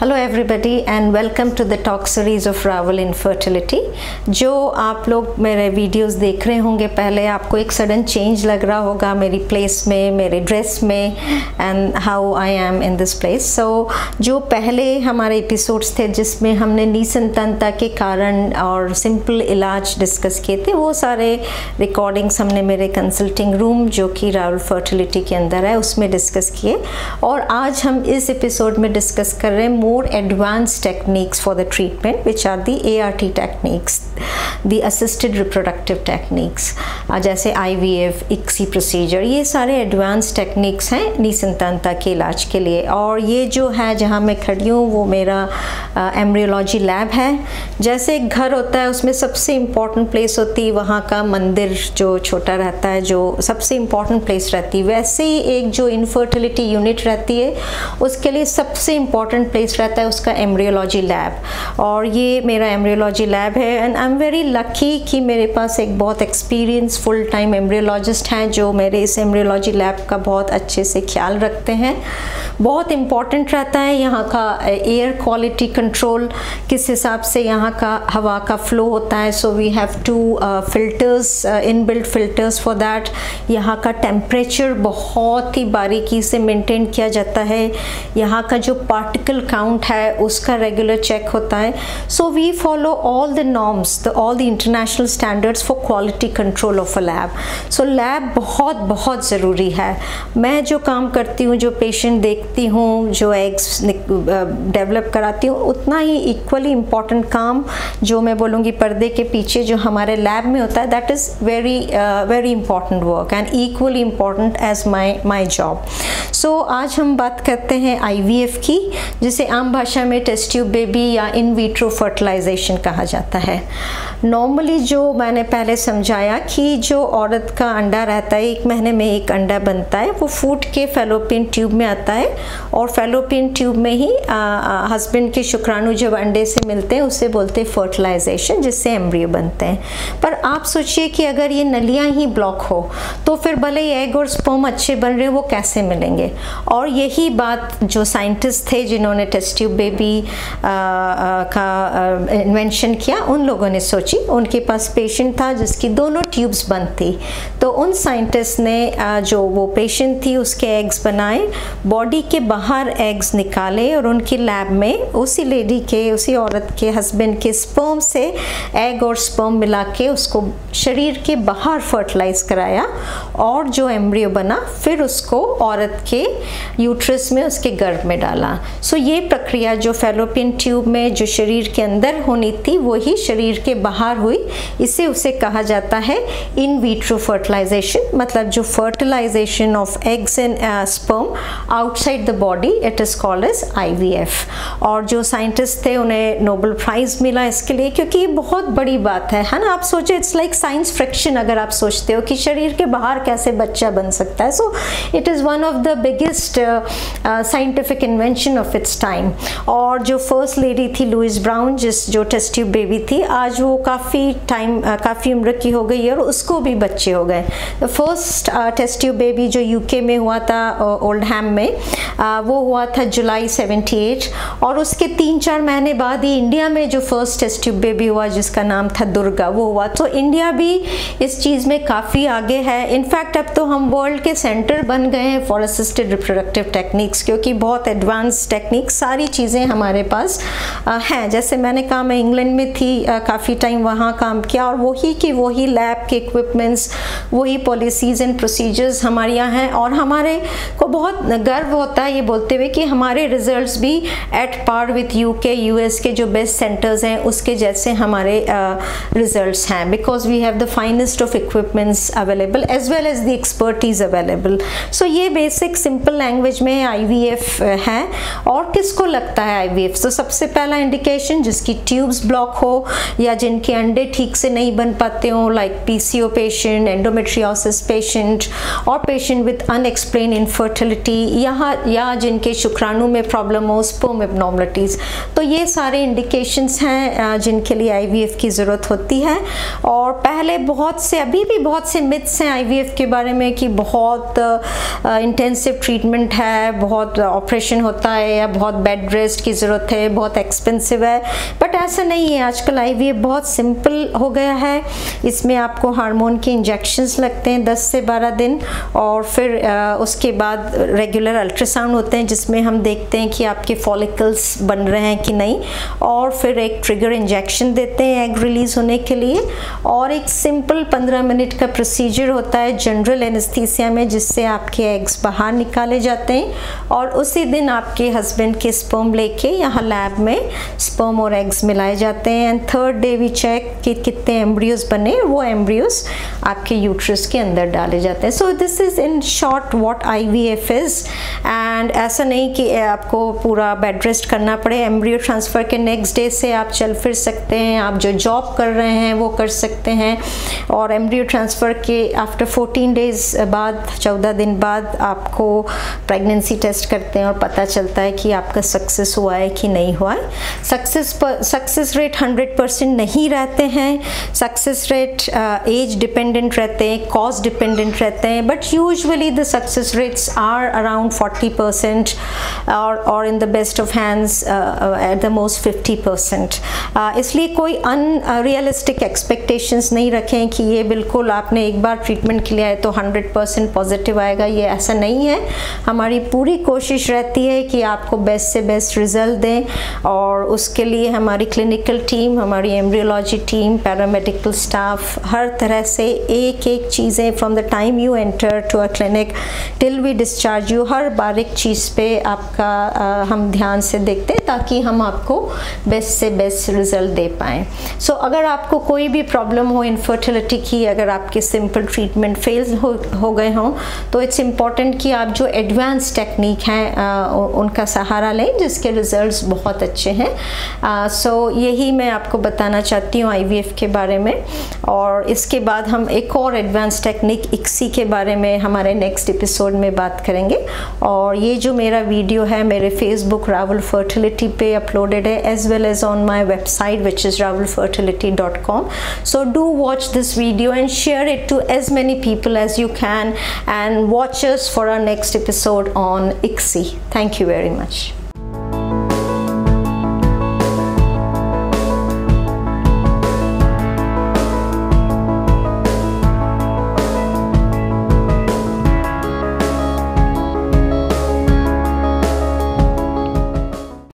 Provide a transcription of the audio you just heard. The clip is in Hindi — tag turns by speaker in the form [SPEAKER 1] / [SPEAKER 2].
[SPEAKER 1] Hello everybody and welcome to the talk series of Rawal infertility जो आप लोग मेरे वीडियोस देख रहे होंगे, पहले आपको एक सडन चेंज लग रहा होगा मेरी प्लेस में, मेरे ड्रेस में and how I am in this place so जो पहले हमारे एपिसोड्स थे, जिसमें हमने निसंतानता के कारण और सिंपल इलाज डिस्कस किए थे, वो सारे रिकॉर्डिंग्स हमने मेरे कंसल्टिंग रूम जो कि रावल फर्टिलिटी के अंदर है, उसमें डिस्कस किए। और आज हम इस एपिसोड में डिस्कस कर रहे हैं more advanced techniques for the treatment, which are the ART techniques, the assisted reproductive techniques जैसे IVF इक्सी प्रोसीजर ये सारे एडवांस टेक्निक्स हैं निसंतानता के इलाज के लिए। और ये जो है, जहाँ मैं खड़ी हूँ, वो मेरा एम्ब्रियोलॉजी लैब है। जैसे एक घर होता है, उसमें सबसे इंपॉर्टेंट प्लेस होती है, वहाँ का मंदिर जो छोटा रहता है, जो सबसे इंपॉर्टेंट प्लेस रहती है। वैसे ही एक जो इनफर्टिलिटी यूनिट रहती है, उसके लिए सबसे इंपॉर्टेंट प्लेस रहता है उसका एम्ब्रियोलॉजी लैब और ये मेरा एम्ब्रियोलॉजी लैब है and I am very lucky कि मेरे पास एक बहुत एक्सपीरियंस फुल टाइम एम्ब्रियोलॉजिस्ट हैं जो मेरे इस एम्ब्रियोलॉजी लैब का बहुत अच्छे से ख्याल रखते हैं. बहुत इंपॉर्टेंट रहता है यहाँ का एयर क्वालिटी कंट्रोल किस हिसाब से यहाँ का हवा का फ्लो होता है. So we have two filters inbuilt filters for that यहाँ का टेम्परेचर बहुत ही बारीकी से मेंटेन किया जाता है. यहाँ का जो पार्टिकल काउंट है, उसका रेगुलर चेक होता है। So we follow all the norms the all the international standards for quality control of a lab so lab बहुत बहुत ज़रूरी है। मैं जो काम करती हूँ, जो पेशेंट देखती हूँ, जो एग्स डेवलप कराती हूँ, उतना ही इक्वली इंपॉर्टेंट काम जो मैं बोलूँगी पर्दे के पीछे जो हमारे लैब में होता है that is very very important work and equally important as my my job so आज हम बात करते हैं आईवीएफ की, जिसे आम भाषा में टेस्ट ट्यूब बेबी या इन विट्रो फर्टिलाइजेशन कहा जाता है। नॉर्मली जो मैंने पहले समझाया कि जो औरत का अंडा रहता है, एक महीने में एक अंडा बनता है, वो फूट के फेलोपियन ट्यूब में आता है और फेलोपियन ट्यूब में ही हस्बैंड के शुक्राणु जब अंडे से मिलते हैं, उसे बोलते हैं फर्टिलाइजेशन जिससे एम्ब्रियो बनते हैं। पर आप सोचिए कि अगर ये नलियाँ ही ब्लॉक हो तो फिर भले ही एग और स्पर्म अच्छे बन रहे वो कैसे मिलेंगे? और यही बात जो साइंटिस्ट थे, जिन्होंने टेस्ट ट्यूब बेबी का इन्वेंशन किया उन लोगों ने सोची। उनके पास पेशेंट था जिसकी दोनों ट्यूब्स बंद थी। तो उन साइंटिस्ट ने जो वो पेशेंट थी उसके एग्स बनाए बॉडी के बाहर एग्स निकाले और उनकी लैब में उसी लेडी के उसी औरत के हस्बैंड के स्पर्म से एग और स्पर्म मिला के उसको शरीर के बाहर फर्टिलाइज कराया और जो एम्ब्रियो बना फिर उसको औरत के यूट्रस में उसके गर्भ में डाला। सो so, ये प्रक्रिया जो फेलोपियन ट्यूब में जो शरीर के अंदर होनी थी वही शरीर के बाहर हुई। इसे उसे कहा जाता है इन विट्रो फर्टिलाइजेशन मतलब जो fertilisation of eggs and sperm outside the body it is called as IVF और जो साइंटिस्ट थे, उन्हें नोबल प्राइज़ मिला इसके लिए, क्योंकि ये बहुत बड़ी बात है है ना? आप सोचे इट्स लाइक साइंस फ्रिक्शन अगर आप सोचते हो कि शरीर के बाहर कैसे बच्चा बन सकता है। So it is one of the biggest scientific invention of its time और जो फ़र्स्ट लेडी थी लुइस ब्राउन जिस जो टेस्ट ट्यूब बेबी थी आज वो काफ़ी टाइम काफ़ी उम्र की हो गई और उसको भी बच्चे हो गए। फ़र्स्ट टेस्ट ट्यूब बेबी जो यूके में हुआ था ओल्ड हैम में uh, वो हुआ था जुलाई 78 और उसके तीन चार महीने बाद ही इंडिया में जो फ़र्स्ट टेस्ट ट्यूब बेबी हुआ जिसका नाम था दुर्गा वो हुआ। तो इंडिया भी इस चीज़ में काफ़ी आगे है। इनफैक्ट अब तो हम वर्ल्ड के सेंटर बन गए हैं फॉर असिस्टेड रिप्रोडक्टिव टेक्निक्स क्योंकि बहुत एडवांस टेक्निक्स सारी चीज़ें हमारे पास हैं। जैसे मैंने कहा, मैं इंग्लैंड में थी काफ़ी टाइम वहाँ काम किया और वही की वही लैब के इक्विपमेंट्स वही पॉलिसीज़ एंड प्रोसीजर्स हमारे यहाँ हैं और हमारे को बहुत गर्व होता है ये बोलते हुए कि हमारे रिजल्ट्स भी at par with UK US के जो बेस्ट सेंटर्स हैं उसके जैसे हमारे रिजल्ट्स uh, हैं। Because we have the finest of equipments available as well as the expertise available so ये बेसिक सिंपल लैंग्वेज में आईवीएफ है और किसको लगता है आईवीएफ तो सबसे पहला इंडिकेशन जिसकी ट्यूब्स ब्लॉक हो या जिनके अंडे ठीक से नहीं बन पाते हो like PCO patient, endometriosis patient और patient with unexplained infertility यहाँ या जिनके शुक्राणु में प्रॉब्लम हो स्पोम एबनॉर्मलिटीज़ तो ये सारे इंडिकेशंस हैं जिनके लिए आईवीएफ की ज़रूरत होती है। और पहले बहुत से अभी भी बहुत से मिथ्स हैं आईवीएफ के बारे में कि बहुत इंटेंसिव ट्रीटमेंट है बहुत ऑपरेशन होता है या बहुत बेड रेस्ट की ज़रूरत है बहुत एक्सपेंसिव है। बट ऐसा नहीं है आजकल आईवीएफ बहुत सिंपल हो गया है। इसमें आपको हार्मोन के इंजेक्शंस लगते हैं 10 से 12 दिन और फिर उसके बाद रेगुलर अल्ट्रासाउंड होते हैं जिसमें हम देखते हैं कि आपके फॉलिकल्स बन रहे हैं कि नहीं और फिर एक ट्रिगर इंजेक्शन देते हैं एग रिलीज़ होने के लिए और एक सिंपल 15 मिनट का प्रोसीजर होता है जनरल एनेस्थीसिया में जिससे आपके एग्स बाहर निकाले जाते हैं और उसी दिन आपके हस्बैंड के स्पर्म लेके यहाँ लैब में स्पर्म और एग्स मिलाए जाते हैं and third day we check कि कितने एम्ब्रियोज बने, वो एम्ब्रियोज आपके यूट्रस के अंदर डाले जाते हैं। So this is in short what IVF is and ऐसा नहीं कि आपको पूरा बेड रेस्ट करना पड़े। एम्ब्रियो ट्रांसफ़र के नेक्स्ट डे से आप चल फिर सकते हैं। आप जो जॉब कर रहे हैं, वो कर सकते हैं। और एम्ब्रियो ट्रांसफ़र के आफ्टर 14 डेज़ बाद 14 दिन बाद आपको प्रेगनेंसी टेस्ट करते हैं और पता चलता है कि आपका सक्सेस हुआ है कि नहीं हुआ है। सक्सेस सक्सेस रेट 100 परसेंट नहीं रहते हैं। सक्सेस रेट एज डिपेंडेंट रहते हैं कॉस्ट डिपेंडेंट रहते हैं but usually the success rates are around 40 percent और और in the best of hands at the most 50 percent इसलिए कोई अनरियलिस्टिक एक्सपेक्टेशंस नहीं रखें कि ये बिल्कुल आपने एक बार ट्रीटमेंट के लिए आए तो 100 परसेंट पॉजिटिव आएगा, ये ऐसा नहीं है। हमारी पूरी कोशिश रहती है कि आपको बेस्ट से बेस्ट रिज़ल्ट दें और उसके लिए हमारी क्लिनिकल टीम हमारी एम्ब्रियोलॉजी टीम पैरामेडिकल स्टाफ हर तरह से एक एक चीज़ें from the time you enter to a clinic till we discharge you हर बारीक चीज़ पे आपका आ, हम ध्यान से देखते हैं ताकि हम आपको बेस्ट से बेस्ट रिज़ल्ट दे पाएँ। सो so, अगर आपको कोई भी प्रॉब्लम हो इनफर्टिलिटी की अगर आपके सिंपल ट्रीटमेंट फेल हो, हो गए हों तो इट्स इंपॉर्टेंट कि आप जो एडवांस टेक्निक हैं उनका सहारा लें जिसके रिजल्ट्स बहुत अच्छे हैं। सो so, यही मैं आपको बताना चाहती हूँ आईवीएफ के बारे में। और इसके बाद हम एक और एडवांस टेक्निक इक्सी के बारे में हमारे नेक्स्ट एपिसोड में बात करेंगे। और ये जो मेरा वीडियो है, मेरे फेसबुक रावल फर्टिलिटी पे अपलोडेड है as well as on my website which is Rawal fertility dot com so do watch this video and share it to as many people as you can and watchers for our next episode on ICSI thank you very much